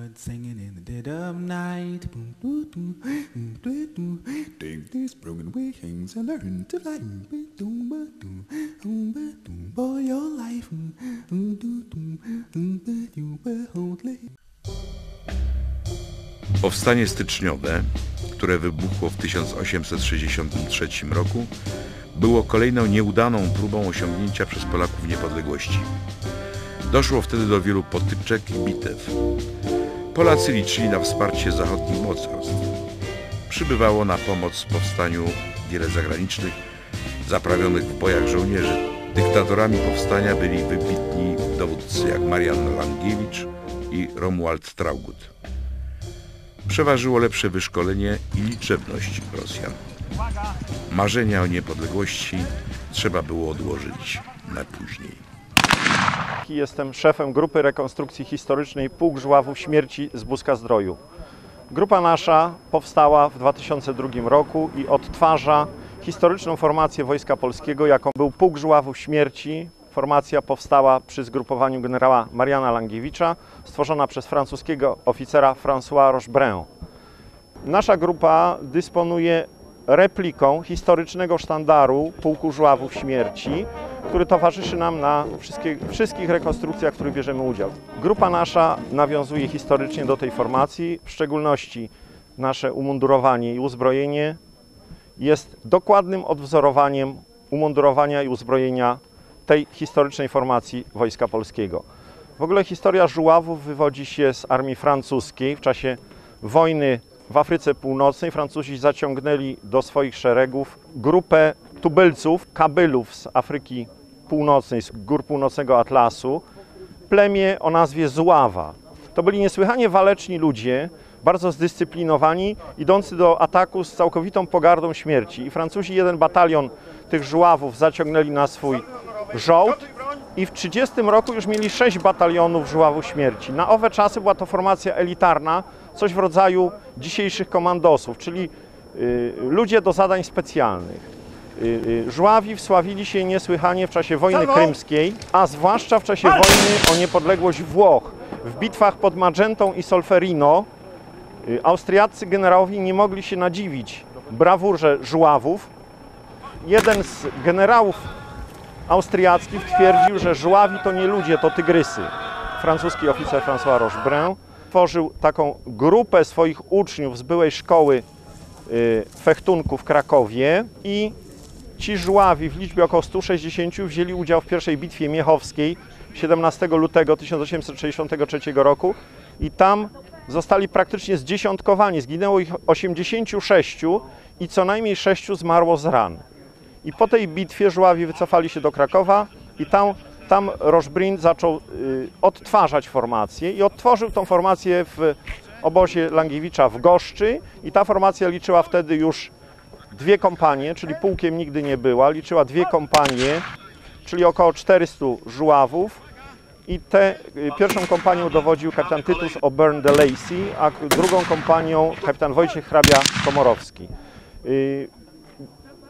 Blackbird singing in the dead of night. Take these broken wings and learn to fly. Boy, your life. You. Powstanie styczniowe, które wybuchło w 1863 roku, było kolejną nieudaną próbą osiągnięcia przez Polaków niepodległości. Doszło wtedy do wielu potyczek i bitew. Polacy liczyli na wsparcie zachodnich mocarstw. Przybywało na pomoc powstaniu wiele zagranicznych, zaprawionych w bojach żołnierzy. Dyktatorami powstania byli wybitni dowódcy jak Marian Langiewicz i Romuald Traugut. Przeważyło lepsze wyszkolenie i liczebność Rosjan. Marzenia o niepodległości trzeba było odłożyć na później. Jestem szefem grupy rekonstrukcji historycznej Pułk Żławów Śmierci z Buzka Zdroju. Grupa nasza powstała w 2002 roku i odtwarza historyczną formację Wojska Polskiego, jaką był Pułk Żławów Śmierci. Formacja powstała przy zgrupowaniu generała Mariana Langiewicza, stworzona przez francuskiego oficera François Rochebrun. Nasza grupa dysponuje repliką historycznego sztandaru Pułku Żławów Śmierci, który towarzyszy nam na wszystkich rekonstrukcjach, w których bierzemy udział. Grupa nasza nawiązuje historycznie do tej formacji, w szczególności nasze umundurowanie i uzbrojenie jest dokładnym odwzorowaniem umundurowania i uzbrojenia tej historycznej formacji Wojska Polskiego. W ogóle historia żuławów wywodzi się z armii francuskiej. W czasie wojny w Afryce Północnej Francuzi zaciągnęli do swoich szeregów grupę tubylców, kabylów z Afryki Północnej, z gór północnego Atlasu, plemię o nazwie Zława. To byli niesłychanie waleczni ludzie, bardzo zdyscyplinowani, idący do ataku z całkowitą pogardą śmierci. I Francuzi jeden batalion tych żuławów zaciągnęli na swój żołd i w 30 roku już mieli sześć batalionów żuławów śmierci. Na owe czasy była to formacja elitarna, coś w rodzaju dzisiejszych komandosów, czyli y, ludzie do zadań specjalnych. Y, y, Żławi wsławili się niesłychanie w czasie wojny krymskiej, a zwłaszcza w czasie wojny o niepodległość Włoch. W bitwach pod Magentą i Solferino austriaccy generałowie nie mogli się nadziwić brawurze Żławów. Jeden z generałów austriackich twierdził, że Żławi to nie ludzie, to tygrysy. Francuski oficer François Rochebrun tworzył taką grupę swoich uczniów z byłej szkoły y, fechtunku w Krakowie i ci żławi w liczbie około 160 wzięli udział w pierwszej bitwie miechowskiej 17 lutego 1863 roku i tam zostali praktycznie zdziesiątkowani. Zginęło ich 86 i co najmniej 6 zmarło z ran. I po tej bitwie żławi wycofali się do Krakowa i tam, tam Roszbrin zaczął y, odtwarzać formację i odtworzył tą formację w obozie Langiewicza w Goszczy i ta formacja liczyła wtedy już dwie kompanie, czyli pułkiem nigdy nie była, liczyła dwie kompanie, czyli około 400 żuławów i te, y, pierwszą kompanią dowodził kapitan Tytus O'Byrne de Lacy, a drugą kompanią kapitan Wojciech Hrabia Komorowski. Y,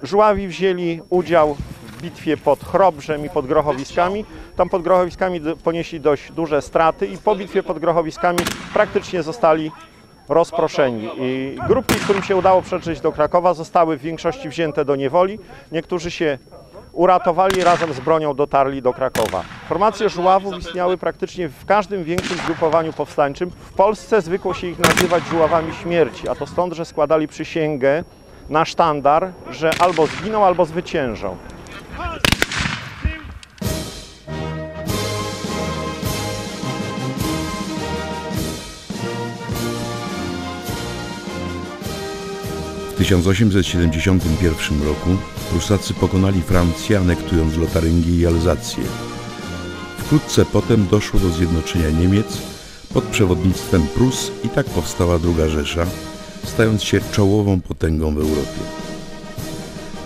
żuławi wzięli udział w bitwie pod Chrobrzem i pod Grochowiskami. Tam pod Grochowiskami ponieśli dość duże straty i po bitwie pod Grochowiskami praktycznie zostali rozproszeni. I grupki, którym się udało przetrzeć do Krakowa, zostały w większości wzięte do niewoli. Niektórzy się uratowali, razem z bronią dotarli do Krakowa. Formacje żuławów istniały praktycznie w każdym większym zgrupowaniu powstańczym. W Polsce zwykło się ich nazywać żuławami śmierci, a to stąd, że składali przysięgę na sztandar, że albo zginą, albo zwyciężą. W 1871 roku Prusacy pokonali Francję, anektując Lotaryngię i Alzację. Wkrótce potem doszło do zjednoczenia Niemiec pod przewodnictwem Prus i tak powstała II Rzesza, stając się czołową potęgą w Europie.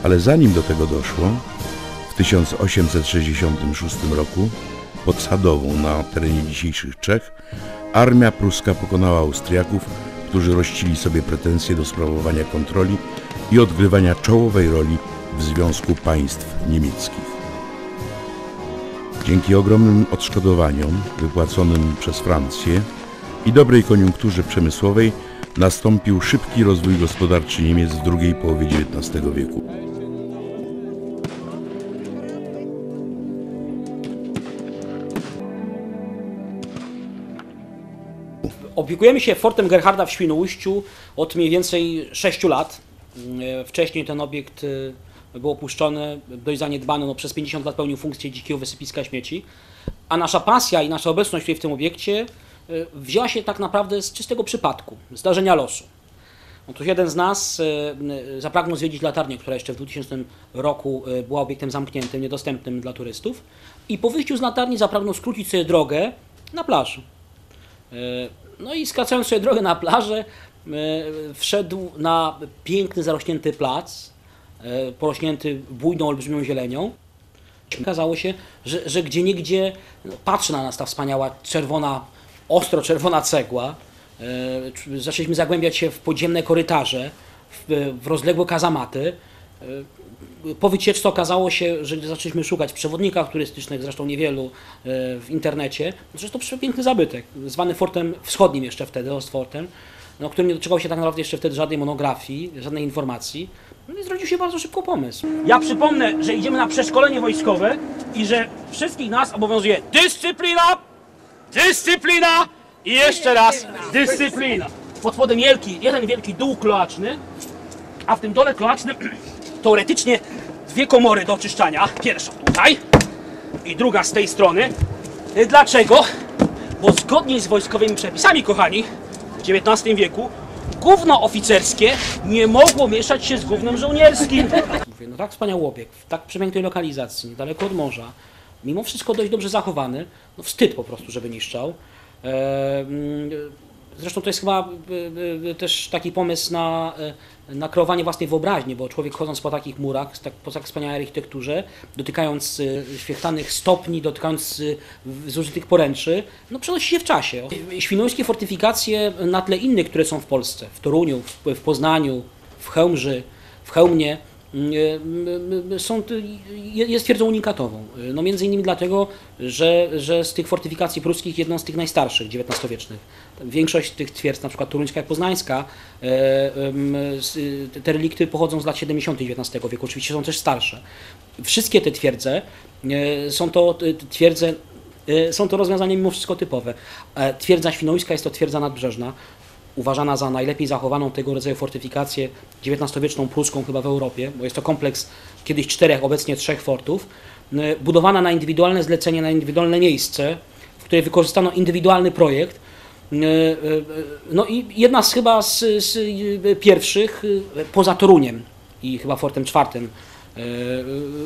Ale zanim do tego doszło, w 1866 roku pod Sadową na terenie dzisiejszych Czech armia pruska pokonała Austriaków, którzy rościli sobie pretensje do sprawowania kontroli i odgrywania czołowej roli w Związku Państw Niemieckich. Dzięki ogromnym odszkodowaniom wypłaconym przez Francję i dobrej koniunkturze przemysłowej nastąpił szybki rozwój gospodarczy Niemiec w drugiej połowie XIX wieku. Opiekujemy się fortem Gerharda w Świnoujściu od mniej więcej 6 lat. E, Wcześniej ten obiekt e, był opuszczony, dość zaniedbany, no, przez 50 lat pełnił funkcję dzikiego wysypiska śmieci. A nasza pasja i nasza obecność tutaj w tym obiekcie e, wzięła się tak naprawdę z czystego przypadku, zdarzenia losu. Otóż jeden z nas zapragnął zwiedzić latarnię, która jeszcze w 2000 roku była obiektem zamkniętym, niedostępnym dla turystów. I po wyjściu z latarni zapragnął skrócić sobie drogę na plaży. No i skracając sobie drogę na plażę, e, wszedł na piękny, zarośnięty plac, e, porośnięty bujną, olbrzymią zielenią. Okazało się, że, że gdzie niegdzie no, patrzy na nas ta wspaniała czerwona, ostro czerwona cegła. E, cz- Zaczęliśmy zagłębiać się w podziemne korytarze, w, w rozległe kazamaty. Po wycieczce okazało się, że zaczęliśmy szukać w przewodnikach turystycznych, zresztą niewielu e, w internecie, że to przepiękny zabytek, zwany Fortem Wschodnim jeszcze wtedy, Ostfortem, no, którym nie doczekał się tak naprawdę jeszcze wtedy żadnej monografii, żadnej informacji. No i zrodził się bardzo szybko pomysł. Ja przypomnę, że idziemy na przeszkolenie wojskowe i że wszystkich nas obowiązuje dyscyplina, dyscyplina i jeszcze raz dyscyplina. Pod spodem wielki, jeden wielki dół kloaczny, a w tym dole kloacznym teoretycznie dwie komory do oczyszczania. Pierwsza tutaj i druga z tej strony. Dlaczego? Bo zgodnie z wojskowymi przepisami, kochani, w XIX wieku gówno oficerskie nie mogło mieszać się z gównem żołnierskim. Mówię, no tak wspaniały obiekt, w tak przepięknej lokalizacji, niedaleko od morza, mimo wszystko dość dobrze zachowany, no wstyd po prostu, żeby niszczał. E, mm, Zresztą to jest chyba e, e, też taki pomysł na, e, na kreowanie własnej wyobraźni, bo człowiek chodząc po takich murach, tak, po tak wspaniałej architekturze, dotykając e, świechtanych stopni, dotykając e, zużytych poręczy, no przenosi się w czasie. Świnoujskie fortyfikacje na tle innych, które są w Polsce, w Toruniu, w, Poznaniu, w Chełmży, w Chełmnie, są, jest twierdzą unikatową. No między innymi dlatego, że, że z tych fortyfikacji pruskich jedną z tych najstarszych XIX-wiecznych. Większość tych twierdz, na przykład toruńska i poznańska, e, te relikty pochodzą z lat 70. XIX wieku, oczywiście są też starsze. Wszystkie te twierdze e, są to twierdze e, są to rozwiązania mimo wszystko typowe. Twierdza świnoujska jest to twierdza nadbrzeżna, uważana za najlepiej zachowaną tego rodzaju fortyfikację XIX-wieczną pruską chyba w Europie, bo jest to kompleks kiedyś czterech, obecnie trzech fortów, budowana na indywidualne zlecenie, na indywidualne miejsce, w której wykorzystano indywidualny projekt. Y, y, No i jedna z chyba z, z y, pierwszych poza Toruniem i chyba Fortem czwartym,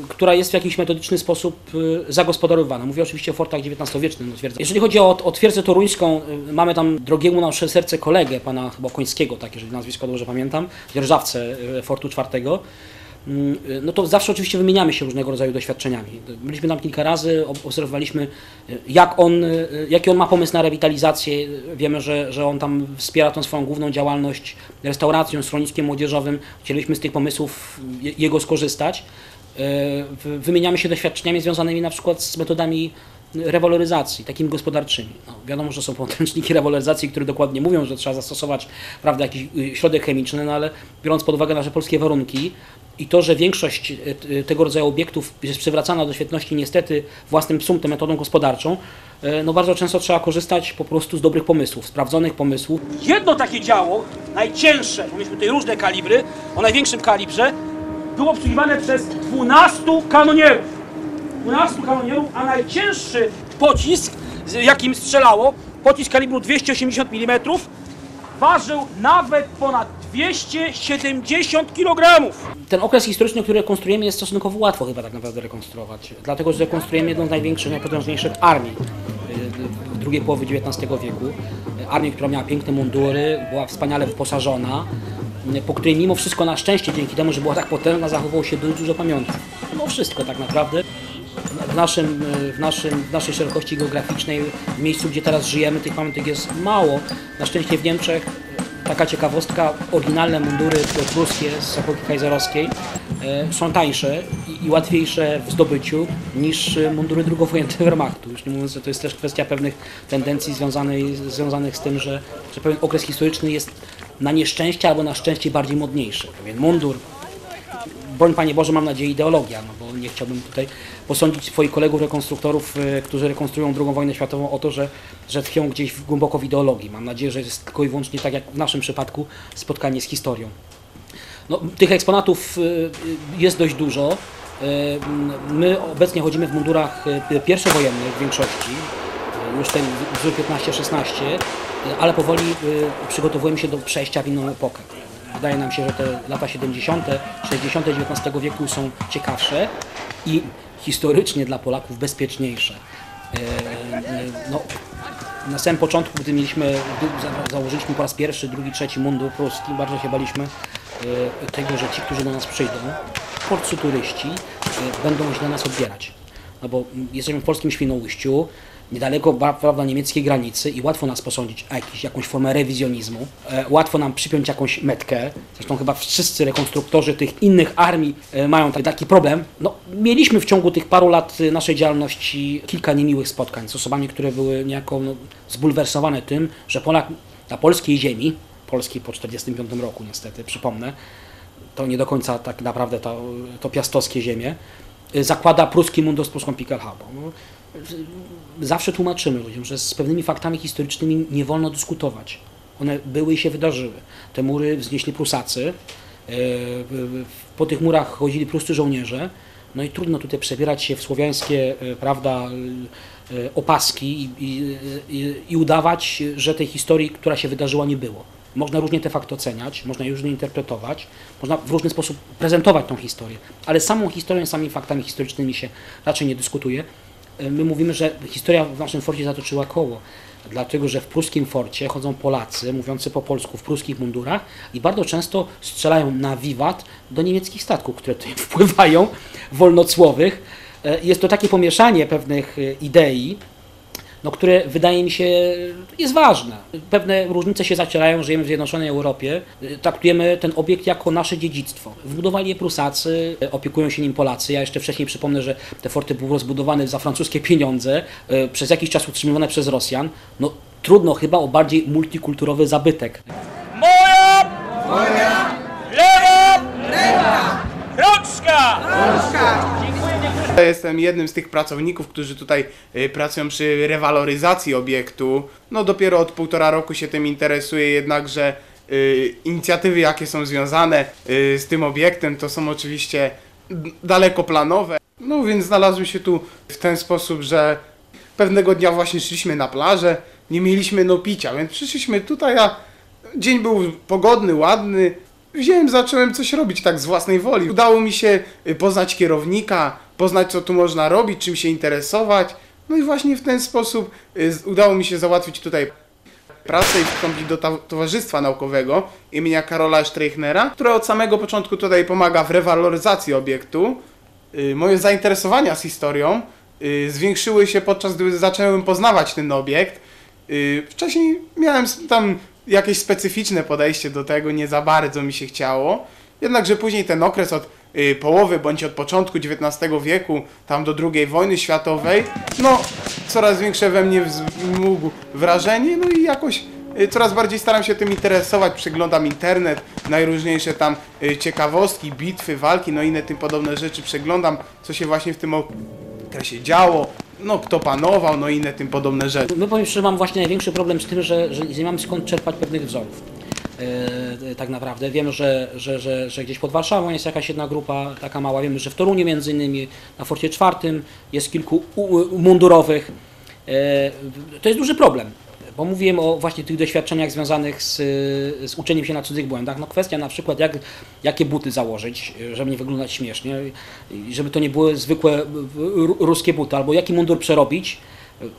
która jest w jakiś metodyczny sposób y, zagospodarowywana. Mówię oczywiście o fortach XIX-wiecznych. No. Jeżeli chodzi o, o twierdzę toruńską, y, mamy tam drogiemu na nasze serce kolegę, pana chyba Końskiego, tak, jeżeli nazwisko dobrze pamiętam, dzierżawcę Fortu czwartego. Mm, No to zawsze oczywiście wymieniamy się różnego rodzaju doświadczeniami. Byliśmy tam kilka razy, ob- obserwowaliśmy y, jak on, y, jaki on ma pomysł na rewitalizację. Wiemy, że, że on tam wspiera tą swoją główną działalność restauracją, schroniskiem młodzieżowym. Chcieliśmy z tych pomysłów je- jego skorzystać. W- Wymieniamy się doświadczeniami związanymi na przykład z metodami rewaloryzacji, takimi gospodarczymi. No, wiadomo, że są podręczniki rewaloryzacji, które dokładnie mówią, że trzeba zastosować prawda, jakiś y, środek chemiczny, no ale biorąc pod uwagę nasze polskie warunki i to, że większość y, y, tego rodzaju obiektów jest przywracana do świetności niestety własnym psum, tą metodą gospodarczą, y, no bardzo często trzeba korzystać po prostu z dobrych pomysłów, sprawdzonych pomysłów, Jedno takie działo, najcięższe, mieliśmy tutaj różne kalibry, o największym kalibrze, było obsługiwane przez 12 kanonierów. 12 kanonierów, a najcięższy pocisk, jakim strzelało, pocisk kalibru 280 mm, ważył nawet ponad 270 kg. Ten okres historyczny, który rekonstruujemy, jest stosunkowo łatwo chyba tak naprawdę rekonstruować. Dlatego, że rekonstruujemy jedną z największych, najpotężniejszych armii y, w drugiej połowy XIX wieku. Armię, która miała piękne mundury, była wspaniale wyposażona, y, po której mimo wszystko na szczęście, dzięki temu, że była tak potężna, zachowało się dość dużo pamiątek. No wszystko tak naprawdę. W, naszym, y, w, naszym, w naszej szerokości geograficznej, w miejscu, gdzie teraz żyjemy, tych pamiątek jest mało. Na szczęście w Niemczech taka ciekawostka, oryginalne mundury pruskie z epoki kajzerowskiej e, są tańsze i, łatwiejsze w zdobyciu niż e, mundury drugowojenne Wehrmachtu. Już nie mówiąc, że to jest też kwestia pewnych tendencji związanej, związanych z tym, że, że pewien okres historyczny jest na nieszczęście albo na szczęście bardziej modniejszy. Pewien mundur broń Panie Boże, mam nadzieję, ideologia, no bo nie chciałbym tutaj posądzić swoich kolegów rekonstruktorów, y, którzy rekonstruują II wojnę światową o to, że, że tkwią gdzieś głęboko w ideologii. Mam nadzieję, że jest tylko i wyłącznie tak jak w naszym przypadku spotkanie z historią. No, tych eksponatów y, y, jest dość dużo. My obecnie chodzimy w mundurach pierwszowojennych w większości, już ten wzór 15-16, y, ale powoli przygotowujemy się do przejścia w inną epokę. Wydaje nam się, że te lata 70., 60. XIX wieku są ciekawsze i historycznie dla Polaków bezpieczniejsze. Y, y, No, na samym początku, gdy mieliśmy, założyliśmy po raz pierwszy, drugi, trzeci mundur pruski, bardzo się baliśmy e, tego, że ci, którzy do nas przyjdą, polscy turyści, e, będą źle nas odbierać. No bo jesteśmy w polskim Świnoujściu, niedaleko prawda, niemieckiej granicy i łatwo nas posądzić o jakiś, jakąś formę rewizjonizmu. E, łatwo nam przypiąć jakąś metkę. Zresztą chyba wszyscy rekonstruktorzy tych innych armii e, mają taki, taki problem. No, mieliśmy w ciągu tych paru lat e, naszej działalności kilka niemiłych spotkań z osobami, które były niejako no, zbulwersowane tym, że Polak na polskiej ziemi, polskiej po 1945 roku niestety, przypomnę, to nie do końca tak naprawdę to, to piastowskie ziemie, y, zakłada pruski mundur z pruską Pickelhaubą. No, Zawsze tłumaczymy ludziom, że z pewnymi faktami historycznymi nie wolno dyskutować. One były i się wydarzyły. Te mury wznieśli Prusacy, y, po tych murach chodzili pruscy żołnierze, no i trudno tutaj przebierać się w słowiańskie, y, prawda, y, opaski i, i, i udawać, że tej historii, która się wydarzyła, nie było. Można różnie te fakty oceniać, można je różnie interpretować, można w różny sposób prezentować tą historię, ale samą historią, samymi faktami historycznymi się raczej nie dyskutuje. My mówimy, że historia w naszym forcie zatoczyła koło, dlatego że w pruskim forcie chodzą Polacy mówiący po polsku w pruskich mundurach i bardzo często strzelają na wiwat do niemieckich statków, które tutaj wpływają, wolnocłowych. E, Jest to takie pomieszanie pewnych e, idei, no, które wydaje mi się jest ważne. Pewne różnice się zacierają, żyjemy w Zjednoczonej Europie, y, traktujemy ten obiekt jako nasze dziedzictwo. Wbudowali je Prusacy, y, opiekują się nim Polacy. Ja jeszcze wcześniej przypomnę, że te forty były rozbudowane za francuskie pieniądze, y, przez jakiś czas utrzymywane przez Rosjan. No trudno chyba o bardziej multikulturowy zabytek. Moja! Moja! Lewa! Lewa! Rączka! Ja jestem jednym z tych pracowników, którzy tutaj y, pracują przy rewaloryzacji obiektu. No dopiero od półtora roku się tym interesuję, jednakże y, inicjatywy jakie są związane y, z tym obiektem to są oczywiście dalekoplanowe. No więc znalazłem się tu w ten sposób, że pewnego dnia właśnie szliśmy na plażę, nie mieliśmy no picia, więc przyszliśmy tutaj, a dzień był pogodny, ładny. Wziąłem, zacząłem coś robić tak z własnej woli. Udało mi się y, poznać kierownika, poznać co tu można robić, czym się interesować. No i właśnie w ten sposób y, udało mi się załatwić tutaj pracę i wstąpić do Towarzystwa Naukowego imienia Karola Streichnera, które od samego początku tutaj pomaga w rewaloryzacji obiektu. Y, Moje zainteresowania z historią zwiększyły się podczas gdy zacząłem poznawać ten obiekt. Wcześniej miałem tam jakieś specyficzne podejście do tego, nie za bardzo mi się chciało. Jednakże później ten okres od y, połowy bądź od początku XIX wieku, tam do II wojny światowej, no coraz większe we mnie wzmógł wrażenie, no i jakoś y, coraz bardziej staram się tym interesować, przeglądam internet, najróżniejsze tam y, ciekawostki, bitwy, walki, no inne tym podobne rzeczy przeglądam, co się właśnie w tym okresie działo, no kto panował, no i inne tym podobne rzeczy. My powiem szczerze, mam właśnie największy problem z tym, że, że nie mamy skąd czerpać pewnych wzorów. E, tak naprawdę wiem, że, że, że, że gdzieś pod Warszawą jest jakaś jedna grupa taka mała. Wiemy, że w Toruniu między innymi na Forcie Czwartym jest kilku mundurowych. E, to jest duży problem. Bo mówiłem o właśnie tych doświadczeniach związanych z, z uczeniem się na cudzych błędach. No kwestia na przykład, jak, jakie buty założyć, żeby nie wyglądać śmiesznie, żeby to nie były zwykłe ru- ruskie buty, albo jaki mundur przerobić,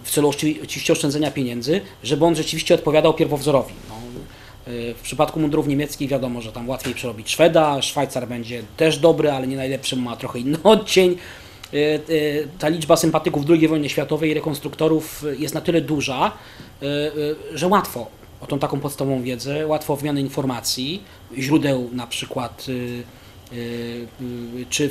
w celu oczywi- oczywiście oszczędzenia pieniędzy, żeby on rzeczywiście odpowiadał pierwowzorowi. No, y, w przypadku mundurów niemieckich wiadomo, że tam łatwiej przerobić Szweda, Szwajcar będzie też dobry, ale nie najlepszy, ma trochę inny odcień. Y, y, Ta liczba sympatyków II wojny światowej i rekonstruktorów jest na tyle duża, y, y, że łatwo o tą taką podstawową wiedzę, łatwo o wymianę informacji, źródeł na przykład y, y, y, czy y,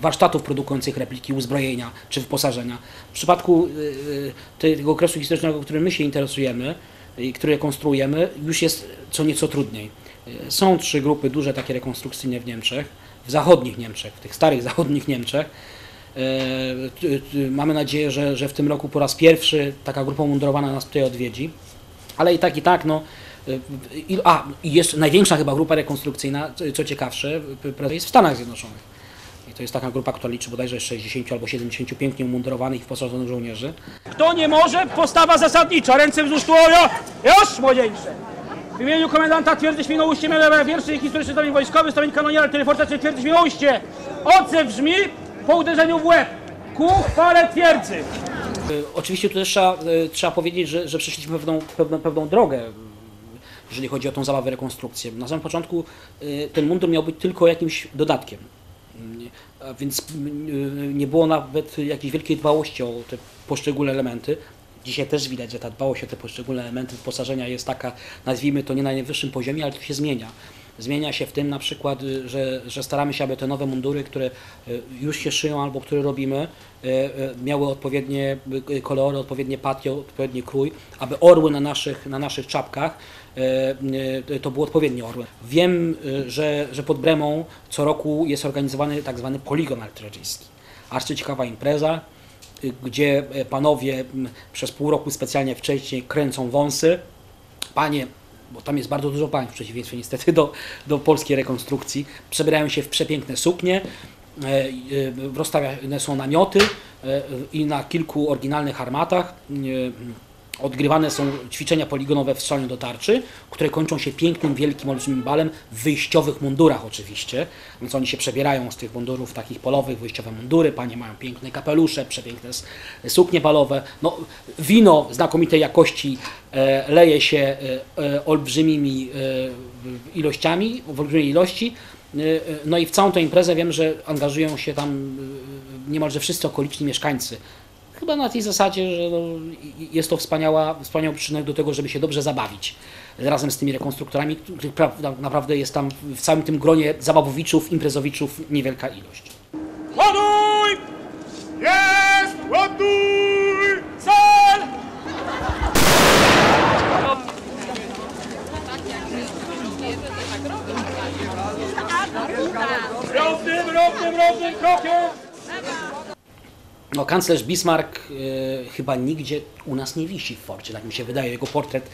warsztatów produkujących repliki uzbrojenia czy wyposażenia. W przypadku y, y, tego okresu historycznego, którym my się interesujemy i który rekonstruujemy, już jest co nieco trudniej. Y, Są trzy grupy duże takie rekonstrukcyjne w Niemczech, w zachodnich Niemczech, w tych starych zachodnich Niemczech. E, Mamy nadzieję, że, że w tym roku po raz pierwszy taka grupa mundurowana nas tutaj odwiedzi. Ale i tak, i tak, no. i- A, jest największa chyba grupa rekonstrukcyjna, co- ciekawsze, jest w Stanach Zjednoczonych. I to jest taka grupa, która liczy bodajże 60 albo 70 pięknie umundurowanych i wyposażonych żołnierzy. Kto nie może, postawa zasadnicza, ręce wzdłuż tułowia, już młodzieńcze! W imieniu komendanta twierdzy Świnoujście miałem pierwszy historyczny stopień wojskowy, stopień kanoniera, fortecy twierdzy Świnoujście. Odzew brzmi po uderzeniu w łeb. Ku chwale twierdzy. Y, Oczywiście tu też trzeba, y, trzeba powiedzieć, że, że przeszliśmy pewną, pewną, pewną drogę, jeżeli chodzi o tą zabawę rekonstrukcję. Na samym początku y, ten mundur miał być tylko jakimś dodatkiem. Mm, Więc y, nie było nawet jakiejś wielkiej dbałości o te poszczególne elementy. Dzisiaj też widać, że ta dbałość o te poszczególne elementy wyposażenia jest taka, nazwijmy to nie na najwyższym poziomie, ale to się zmienia. Zmienia się w tym na przykład, y, że, że staramy się, aby te nowe mundury, które y, już się szyją albo które robimy, y, miały odpowiednie kolory, odpowiednie patio, odpowiedni krój, aby orły na naszych, na naszych czapkach to były odpowiednie orły. Wiem, że, że pod Bremą co roku jest organizowany tak zwany poligon artyleryjski. Arcy ciekawa impreza, gdzie y, panowie przez pół roku specjalnie wcześniej kręcą wąsy. Panie, bo tam jest bardzo dużo pań w przeciwieństwie niestety do, do polskiej rekonstrukcji, przebierają się w przepiękne suknie, e, e, rozstawiane są namioty e, i na kilku oryginalnych armatach e, odgrywane są ćwiczenia poligonowe w strzelaniu do tarczy, które kończą się pięknym, wielkim, olbrzymim balem w wyjściowych mundurach oczywiście, więc oni się przebierają z tych mundurów takich polowych, wyjściowe mundury, panie mają piękne kapelusze, przepiękne suknie balowe, no wino znakomitej jakości e, leje się e, e, olbrzymimi ilościami, w olbrzymiej ilości, no i w całą tę imprezę wiem, że angażują się tam niemalże wszyscy okoliczni mieszkańcy, Chyba na tej zasadzie, że no, jest to wspaniała, wspaniały przyczynek do tego, żeby się dobrze zabawić razem z tymi rekonstruktorami, których pra- naprawdę jest tam w całym tym gronie zabawowiczów, imprezowiczów niewielka ilość. Ładuj! Jest! Ładuj! Cel! Równym, równym, równym krokiem! No, kanclerz Bismarck e, chyba nigdzie u nas nie wisi w forcie, tak mi się wydaje. Jego portret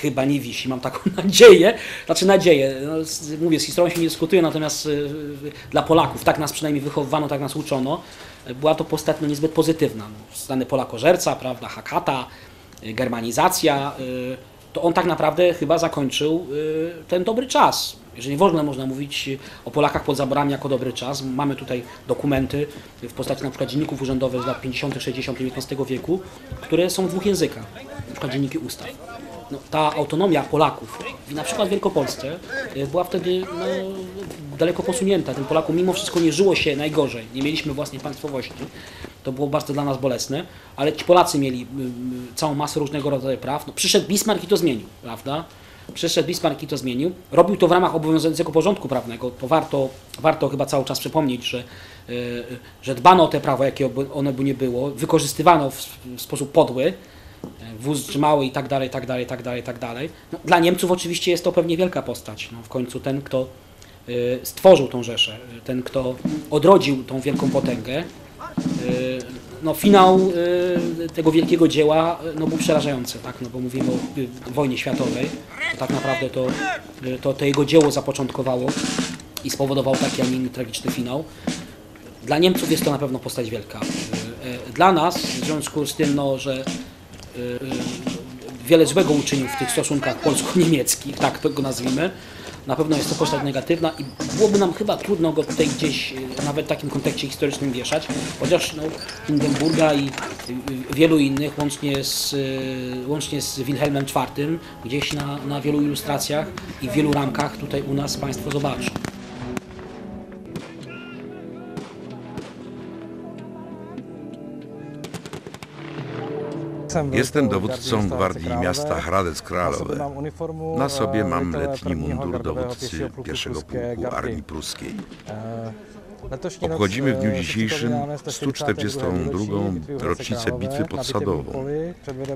chyba nie wisi, mam taką nadzieję. Znaczy nadzieję, no, z, mówię, z historią się nie dyskutuje, natomiast e, dla Polaków, tak nas przynajmniej wychowywano, tak nas uczono, e, była to postać no, niezbyt pozytywna. No, znany Polakożerca, prawda, Hakata, germanizacja, to on tak naprawdę chyba zakończył y, ten dobry czas. Jeżeli w ogóle można mówić o Polakach pod zaborami jako dobry czas, mamy tutaj dokumenty w postaci na przykład dzienników urzędowych z lat 50., 60. XIX wieku, które są w dwóch językach, na przykład dzienniki ustaw. No, ta autonomia Polaków, na przykład w Wielkopolsce, y, była wtedy no, daleko posunięta. Tym Polakom mimo wszystko nie żyło się najgorzej. Nie mieliśmy własnej państwowości. To było bardzo dla nas bolesne, ale ci Polacy mieli całą masę różnego rodzaju praw. No, przyszedł Bismarck i to zmienił, prawda? Przyszedł Bismarck i to zmienił. Robił to w ramach obowiązującego porządku prawnego. To warto, warto chyba cały czas przypomnieć, że, y, y, że dbano o te prawa, jakie one by nie było, wykorzystywano w, sposób podły, e, wóz trzymały i tak dalej, tak dalej, tak dalej, tak dalej. No, dla Niemców oczywiście jest to pewnie wielka postać. No, w końcu ten, kto y, stworzył tą Rzeszę, y, ten, kto odrodził tą wielką potęgę, no, finał tego wielkiego dzieła no, był przerażający, tak? no, bo mówimy o wojnie światowej. To tak naprawdę to, to, to jego dzieło zapoczątkowało i spowodowało taki, a nie inny tragiczny finał. Dla Niemców jest to na pewno postać wielka. Dla nas, w związku z tym, no, że wiele złego uczynił w tych stosunkach polsko-niemieckich, tak to go nazwijmy, na pewno jest to postać negatywna i byłoby nam chyba trudno go tutaj gdzieś y, nawet w takim kontekście historycznym wieszać, chociaż no, Hindenburga i y, y, wielu innych, łącznie z, y, łącznie z Wilhelmem IV, gdzieś na, na wielu ilustracjach i wielu ramkach tutaj u nas Państwo zobaczą. Jestem dowódcą Gwardii Miasta Hradec Králové. Na sobie mam letni mundur dowódcy pierwszego pułku Armii Pruskiej. Obchodzimy w dniu dzisiejszym 142. rocznicę bitwy pod Sadową,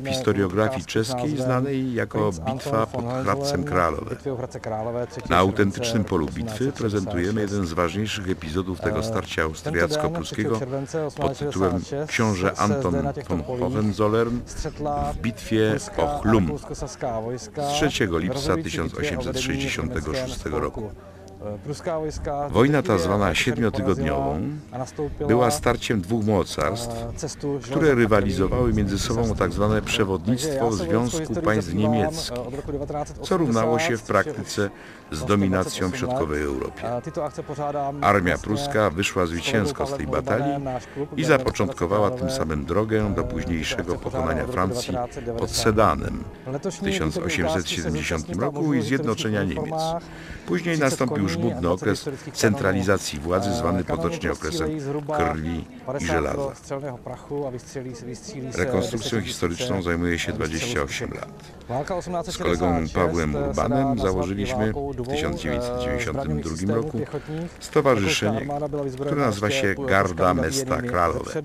w historiografii czeskiej znanej jako Bitwa pod Hradcem Králové. Na autentycznym polu bitwy prezentujemy jeden z ważniejszych epizodów tego starcia austriacko-pruskiego pod tytułem Książę Anton von Hohenzollern w bitwie o Chlum z 3 lipca 1866 roku. Wojna ta zwana siedmiotygodniową była starciem dwóch mocarstw, które rywalizowały między sobą o tak zwane przewodnictwo Związku Państw Niemieckich, co równało się w praktyce z dominacją w środkowej Europie. Armia pruska wyszła zwycięsko z tej batalii i zapoczątkowała tym samym drogę do późniejszego pokonania Francji pod Sedanem w 1870 roku i zjednoczenia Niemiec. Później nastąpił żmudny okres centralizacji władzy zwany potocznie okresem krwi i żelaza. Rekonstrukcją historyczną zajmuje się 28 lat. Z kolegą Pawłem Urbanem założyliśmy w 1992 roku stowarzyszenie, które nazywa się Garda Mesta Kralowe.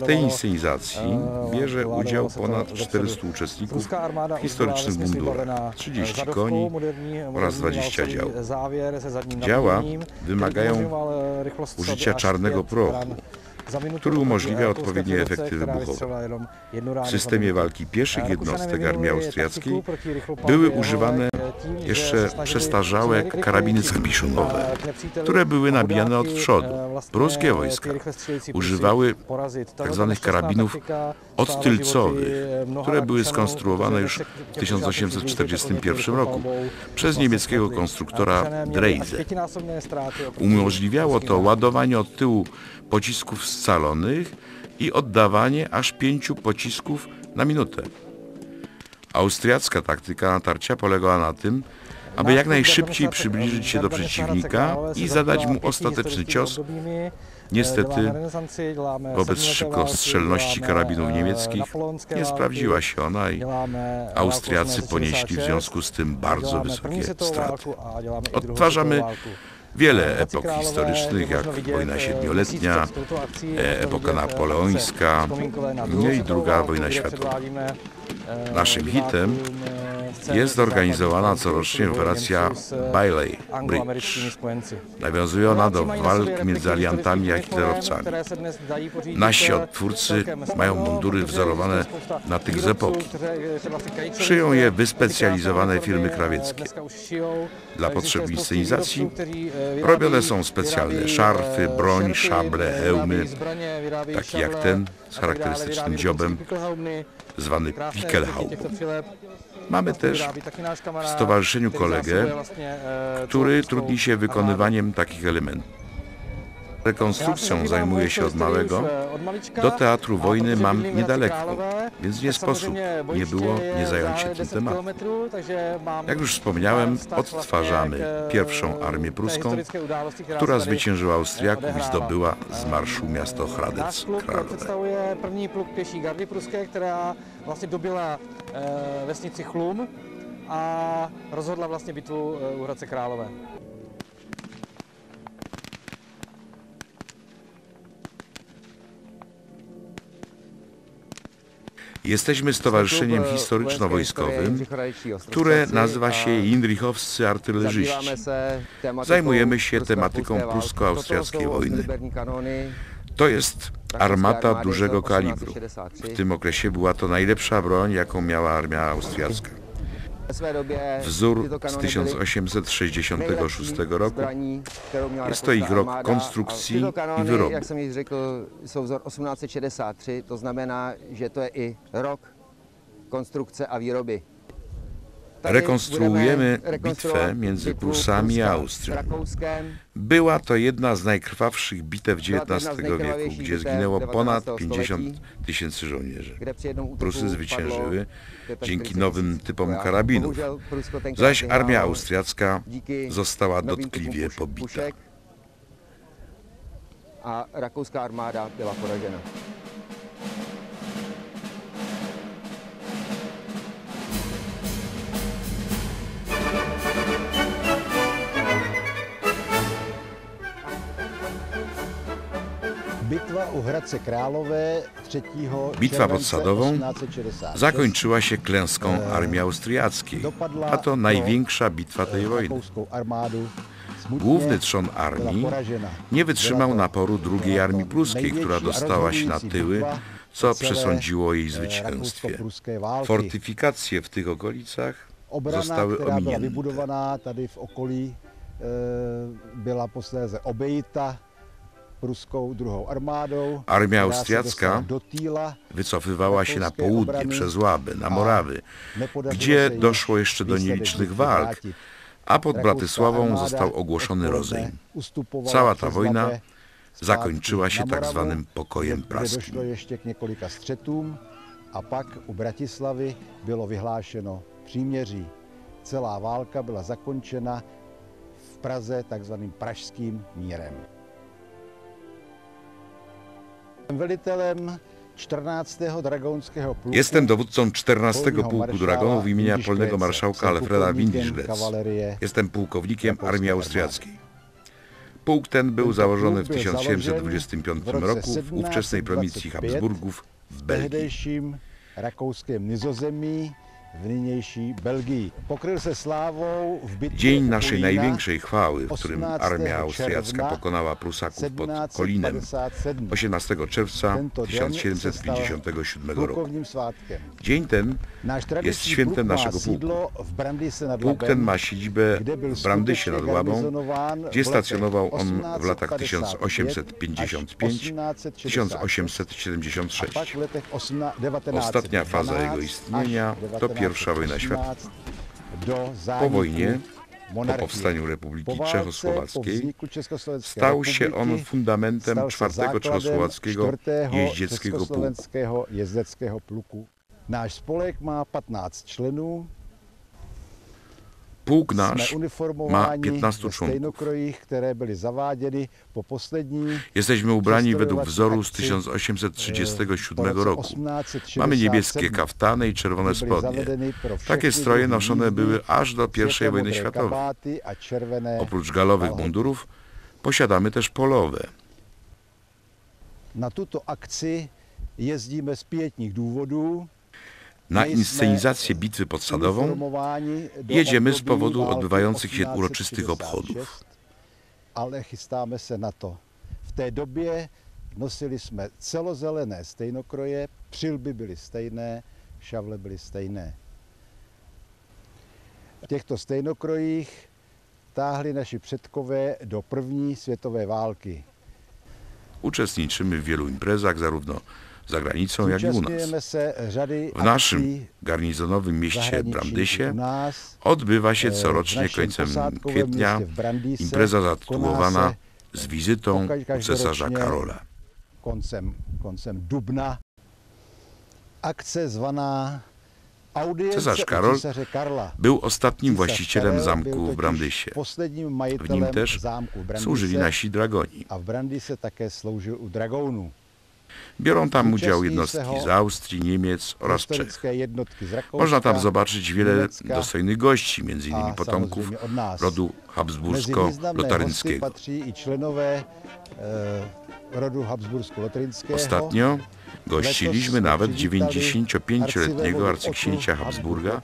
W tej inscenizacji bierze udział ponad 400 uczestników w historycznych mundurach, 30 koni oraz 20 dział. Działa wymagają użycia czarnego prochu, który umożliwia odpowiednie efekty wybuchowe. W systemie walki pieszych jednostek armii austriackiej były używane jeszcze przestarzałe karabiny zapiszonowe, które były nabijane od przodu. Pruskie wojska używały tzw. karabinów odtylcowych, które były skonstruowane już w 1841 roku przez niemieckiego konstruktora Dreise. Umożliwiało to ładowanie od tyłu pocisków scalonych i oddawanie aż pięciu pocisków na minutę. Austriacka taktyka natarcia polegała na tym, aby jak najszybciej przybliżyć się do przeciwnika i zadać mu ostateczny cios. Niestety, wobec szybkostrzelności karabinów niemieckich nie sprawdziła się ona i Austriacy ponieśli w związku z tym bardzo wysokie straty. Odtwarzamy wiele epok historycznych, jak wojna siedmioletnia, e, epoka napoleońska no i druga wojna światowa. Naszym hitem jest organizowana corocznie operacja Bailey Bridge. Nawiązuje ona do walk między aliantami a hitlerowcami. Nasi odtwórcy mają mundury wzorowane na tych z epoki. Szyją je wyspecjalizowane firmy krawieckie. Dla potrzeb inscenizacji robione są specjalne szarfy, broń, szable, hełmy, takie jak ten z charakterystycznym dziobem, zwany Pickelhaube. Mamy też w stowarzyszeniu kolegę, który trudni się wykonywaniem takich elementów. Rekonstrukcją zajmuję się od małego. Do teatru wojny mam niedaleko, więc nie sposób nie było nie zająć się tym tematem. Jak już wspomniałem, odtwarzamy pierwszą armię pruską, która zwyciężyła Austriaków i zdobyła z marszu miasto Hradec představuje první pluk pěší gardy pruské, která vlastně dobila vesnici Chlum a rozhodla vlastně bitvu eh, u Hradce Králové. Jesteśmy stowarzyszeniem historyczno-wojskowym, które nazywa się Jindrichowscy Artylerzyści. Zajmujemy się tematyką prusko-austriackiej wojny. To jest armata dużego kalibru. W tym okresie była to najlepsza broń, jaką miała armia austriacka. Wzór z 1866 roku. Jest to ich rok konstrukcji i wyrobu. Jak již řekl, jsou vzor 1863, to znamená, že to je i rok konstrukce a výroby. Rekonstruujemy bitwę między Prusami a Austrią. Była to jedna z najkrwawszych bitew Była XIX wieku, gdzie zginęło ponad 19 50 století, tysięcy żołnierzy. Prusy zwyciężyły 45 dzięki nowym typom karabinów, zaś armia austriacka została dotkliwie pobita. a rakouská armáda byla poražena. Bitwa pod Sadową 1866 zakończyła się klęską armii austriackiej, a to największa bitwa tej eh, wojny. Główny trzon armii nie wytrzymał naporu drugiej armii pruskiej, która dostała się na tyły, co przesądziło jej eh, zwycięstwie. Fortyfikacje w tych okolicach zostały ominięte. vybudovaná tady v Armia austriacka. Wycofywała się na południe przez Łaby, na Morawy, gdzie doszło jeszcze do nielicznych walk, a pod Bratysławą został ogłoszony rozejm. Cała ta wojna zakończyła się tak zwanym pokojem praskim. a pak u Bratislavy bylo vyhlášeno příměří. Celá válka byla zakončena v Praze takzvaným pražským mírem. Jestem dowódcą 14 polního Pułku Dragonów imienia polnego marszałka Alfreda kawalerie Jestem pułkownikiem armii austriackiej. Pułk ten był założony w pułk był 1725 założony w roku w ówczesnej prowincji 1725 Habsburgów w Belgii. Dzień naszej największej chwały, w którym 18 armia austriacka pokonała Prusaków pod Kolinem 1757. 18 czerwca Tento den se stal 1757 roku. Dzień ten jest świętem naszego pułku. Pułk ten ma siedzibę w Brandysie nad Łabą, gdzie stacjonował on w latach 1855 1855-1876. a pak v letech 1912 Ostatnia faza jego istnienia to pierwsza wojna światowa. Po wojnie, po powstaniu Republiki Czechosłowackiej, stał się on fundamentem czwartego czechosłowackiego jeździeckiego pułku. Náš spolek má 15 členů, Pułk nasz ma uniformováni 15 ve członków. Jesteśmy ubrani według wzoru z akci, 1837 po roce roku. 1867, Mamy niebieskie kaftany i czerwone spodnie. Takie stroje noszone były aż do I wojny światowej. Oprócz galowych mundurów posiadamy też polowe. Na tuto akci jezdíme z pětních důvodů. Na inscenizację bitwy pod Sadową jedziemy z powodu odbywających się 1866, uroczystych obchodów. Ale chystáme se na to. V té době nosili jsme celozelené stejnokroje, přilby byly stejné, šavle byly stejné. V těchto stejnokrojích táhli naši předkové do první světové války. Uczestniczymy w wielu imprezach, zarówno za granicą, jak i u nas. W naszym garnizonowym mieście Brandysie odbywa się E, corocznie końcem kwietnia impreza zatytułowana z wizytą u cesarza Karola. dubna. Zvaná Audience Cesarz Karol. Był ostatnim właścicielem zamku w Brandysie. W nim też służyli nasi dragoni. Biorą tam udział jednostki z Austrii, Niemiec oraz Czech. Można tam zobaczyć wiele dostojnych gości, m.in. potomków rodu habsbursko-lotarynckiego. e. Ostatnio gościliśmy nawet przywitali 95-letniego arcywojewodę arcyksięcia Habsburga,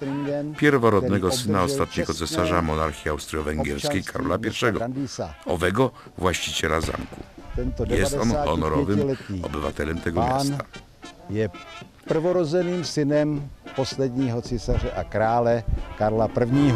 pierworodnego syna ostatniego cesarza monarchii austro-węgierskiej Karola I, owego właściciela zamku. Tento Jest on honorowym 95-letý obywatelem tego miasta. je prvorozeným synem posledního císaře a krále Karla I.